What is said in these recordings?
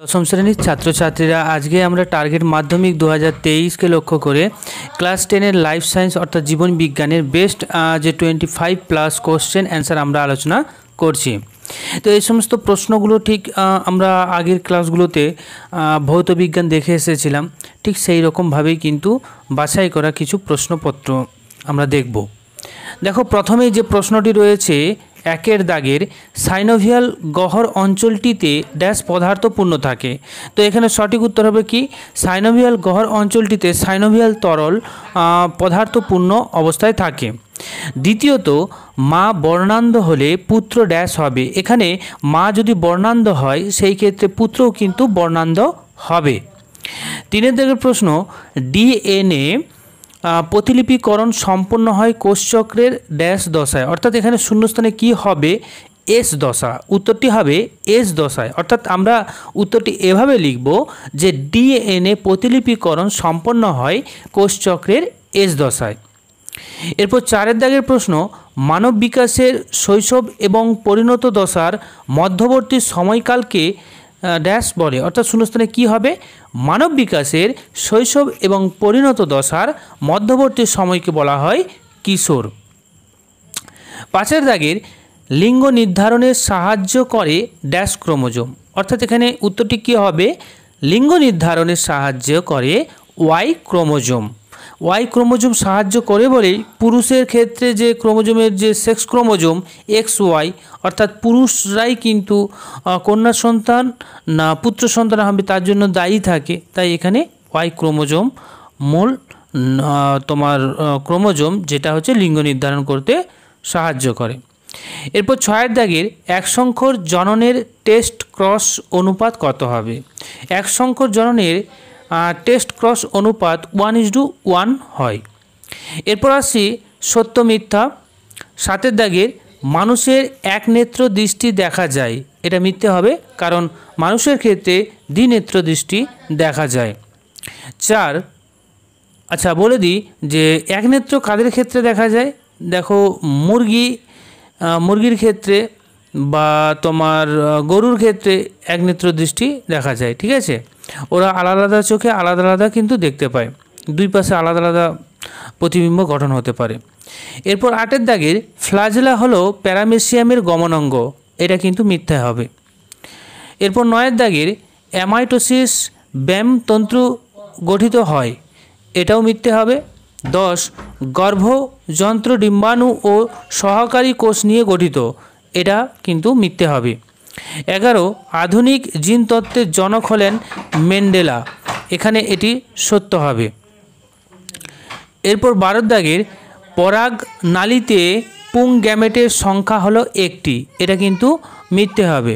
দশম শ্রেণির ছাত্রছাত্রীরা আজকে আমরা টার্গেট মাধ্যমিক দু হাজার তেইশকে লক্ষ্য করে ক্লাস টেনের লাইফ সায়েন্স অর্থাৎ জীবন বিজ্ঞানের বেস্ট যে twenty five plus question answer আমরা আলোচনা করছি। তো এই সমস্ত প্রশ্নগুলো ঠিক আমরা আগের ক্লাসগুলোতে ভৌত বিজ্ঞান দেখে এসেছিলাম। ঠিক সেই রকমভাবেই কিন্তু বাছাই করা কিছু প্রশ্নপত্র আমরা দেখব। দেখো, প্রথমেই যে প্রশ্নটি রয়েছে একের দাগের সাইনোভিয়াল গহর অঞ্চলটিতে ড্যাশ পদার্থপূর্ণ থাকে। তো এখানে সঠিক উত্তর হবে কি? সাইনোভিয়াল গহর অঞ্চলটিতে সাইনোভিয়াল তরল পদার্থপূর্ণ অবস্থায় থাকে। দ্বিতীয়ত, মা বর্ণান্ধ হলে পুত্র ড্যাশ হবে। এখানে মা যদি বর্ণান্ধ হয়, সেই ক্ষেত্রে পুত্রও কিন্তু বর্ণান্ধ হবে। তিনের দিকের প্রশ্ন, ডিএনএ প্রতিলিপিকরণ সম্পন্ন হয় কোষচক্রের ড্যাশ দশায়। অর্থাৎ এখানে শূন্যস্থানে কি হবে? এস দশা। উত্তরটি হবে এস দশায়। অর্থাৎ আমরা উত্তরটি এভাবে লিখব যে ডিএনএ প্রতিলিপিকরণ সম্পন্ন হয় কোষচক্রের এস দশায়। এরপর চারের দাগের প্রশ্ন, মানব বিকাশের শৈশব এবং পরিণত দশার মধ্যবর্তী সময়কালকে ড্যাশ বলে। অর্থাৎ শূন্যস্থানে কি হবে? মানব বিকাশের শৈশব এবং পরিণত দশার মধ্যবর্তী সময়কে বলা হয় কিশোর। পাঁচের দাগের লিঙ্গ নির্ধারণে সাহায্য করে ড্যাশ ক্রোমোজোম। অর্থাৎ এখানে উত্তরটি কী হবে? লিঙ্গ নির্ধারণে সাহায্য করে ওয়াই ক্রোমোজোম। ওয়াই ক্রোমোজোম সাহায্য করে বলেই পুরুষের ক্ষেত্রে যে ক্রোমোজোমের যে সেক্স ক্রোমোজোম, এক্স ওয়াই, অর্থাৎ পুরুষরাই কিন্তু কন্যা সন্তান না পুত্র সন্তান হবে তার জন্য দায়ী থাকে। তাই এখানে ওয়াই ক্রোমোজোম মূল তোমার ক্রোমোজোম যেটা হচ্ছে লিঙ্গ নির্ধারণ করতে সাহায্য করে। এরপর ছয়ের দাগের এক সংখ্যর জননের টেস্ট ক্রস অনুপাত কত হবে? এক সংখ্যর জননের টেস্ট ক্রস অনুপাত ওয়ান ইজ টু ওয়ান হয়। এরপর আসছি সত্য মিথ্যা। সাতের দাগের মানুষের এক নেত্র দৃষ্টি দেখা যায়, এটা মিথ্যে হবে, কারণ মানুষের ক্ষেত্রে দ্বিনেত্র দৃষ্টি দেখা যায়। চার আচ্ছা বলে দিই যে একনেত্র কাদের ক্ষেত্রে দেখা যায়? দেখো, মুরগি মুরগির ক্ষেত্রে বা তোমার গরুর ক্ষেত্রে একনেত্র দৃষ্টি দেখা যায়, ঠিক আছে? ওরা আলাদা আলাদা চোখে আলাদা আলাদা কিন্তু দেখতে পায়। দুই পাশে আলাদা আলাদা প্রতিবিম্ব গঠন হতে পারে। এরপর আটের দাগের ফ্লাজেলা হলো প্যারামেসিয়ামের গমনাঙ্গ, এটা কিন্তু মিথ্যা হবে। এরপর নয়ের দাগের অ্যামাইটোসিস ব্যাম তন্ত্র গঠিত হয়, এটাও মিথ্যে হবে। দশ গর্ভযন্ত্র ডিম্বাণু ও সহকারী কোষ নিয়ে গঠিত, এটা কিন্তু মিথ্যে হবে। এগারো, আধুনিক জিনতত্ত্বের জনক হলেন মেন্ডেলা। এখানে এটি সত্য হবে। এরপর বারোর দাগের, পরাগ নালীতে পুং গ্যামেটের সংখ্যা হলো একটি। এটা কিন্তু মিথ্যে হবে।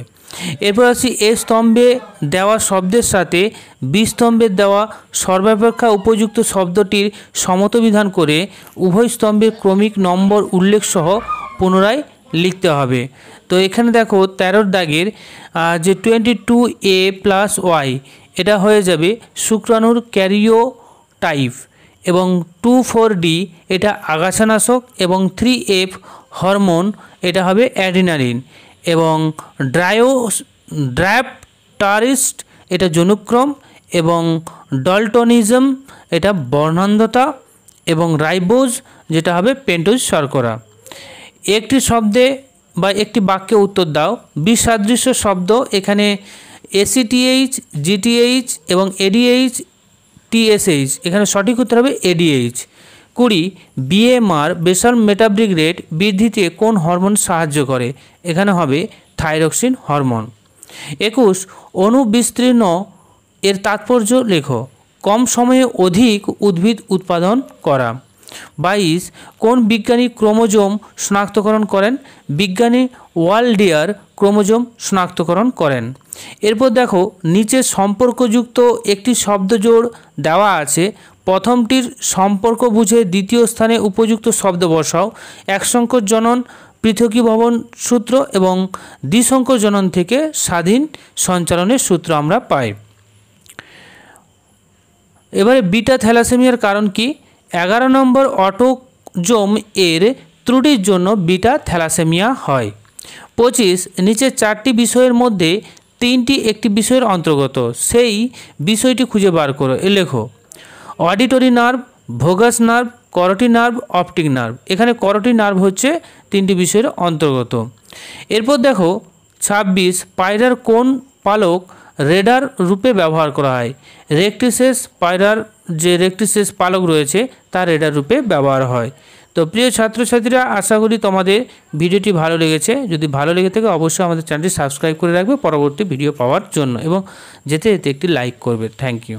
এরপর আসি, এ স্তম্ভে দেওয়া শব্দের সাথে বি স্তম্ভের দেওয়া সর্বাপেক্ষা উপযুক্ত শব্দটির সমতবিধান করে উভয় স্তম্ভের ক্রমিক নম্বর উল্লেখ সহ পুনরায় লিখতে হবে। তো এখানে দেখো তেরোর দাগের যে twenty two A plus Y এটা হয়ে যাবে শুক্রাণুর ক্যারিও টাইপ এবং টু ফোর ডি এটা আগাছানাশক এবং থ্রি এফ হরমোন, এটা হবে অ্যাডিনালিন এবং ড্রায়ো ড্র্যাপটারিস্ট এটা জনুক্রম এবং ডলটনিজম এটা বর্ণান্ধতা এবং রাইবোজ যেটা হবে পেন্টোজ শর্করা। একটি শব্দে বা একটি বাক্যে উত্তর দাও। বিসাদৃশ্য শব্দ এখানে এসিটিএইচ জিটিএইচ এবং এডিএইচ টিএসএইচ এখানে সঠিক উত্তর হবে এডিএইচ কুড়ি বিএমআর বেসাল মেটাবলিক রেট বৃদ্ধিতে কোন হরমোন সাহায্য করে? এখানে হবে থাইরক্সিন হরমোন একুশ, অনুবিস্তীর্ণ এর তাৎপর্য লেখো। কম সময়ে অধিক উদ্ভিদ উৎপাদন করা। বাইশ, কোন বিজ্ঞানী ক্রোমোজোম শনাক্তকরণ করেন? বিজ্ঞানী ওয়ালডিয়ার ক্রোমোজোম শনাক্তকরণ করেন। এরপর দেখো, নিচে সম্পর্কযুক্ত একটি শব্দজোড় দেওয়া আছে। প্রথমটির সম্পর্ক বুঝে দ্বিতীয় স্থানে উপযুক্ত শব্দ বসাও। এক সংখ্যক জনন পৃথকীভবন সূত্র এবং দ্বিসংখ্যক জনন থেকে স্বাধীন সঞ্চালনের সূত্র আমরা পাই। এবারে বিটা থ্যালাসেমিয়ার কারণ কি? এগারো নম্বর অটোজোম এর ত্রুটির জন্য বিটা থ্যালাসেমিয়া হয়। পঁচিশ নিচে চারটি বিষয়ের মধ্যে তিনটি একটি বিষয়ের অন্তর্গত। সেই বিষয়টি খুঁজে বার করো, এ লেখো। Auditory nerve, vagus nerve, করটি nerve, optic nerve. এখানে করটি নার্ভ হচ্ছে তিনটি বিষয়ের অন্তর্গত। এরপর দেখো, ছাব্বিশ পায়রার কোন পালক রেডার রূপে ব্যবহার করা হয়। রেকটিসেস পায়রার যে রেকটিসেস পালক রয়েছে, তা রেডার রূপে ব্যবহার হয়। তো প্রিয় ছাত্রছাত্রীরা, আশা করি তোমাদের ভিডিওটি ভালো লেগেছে। যদি ভালো লেগে থাকে, অবশ্যই আমাদের চ্যানেলটি সাবস্ক্রাইব করে রাখবে। পরবর্তী ভিডিও পাওয়ার জন্য এবং যেতে যেতে একটি লাইক করবে। Thank you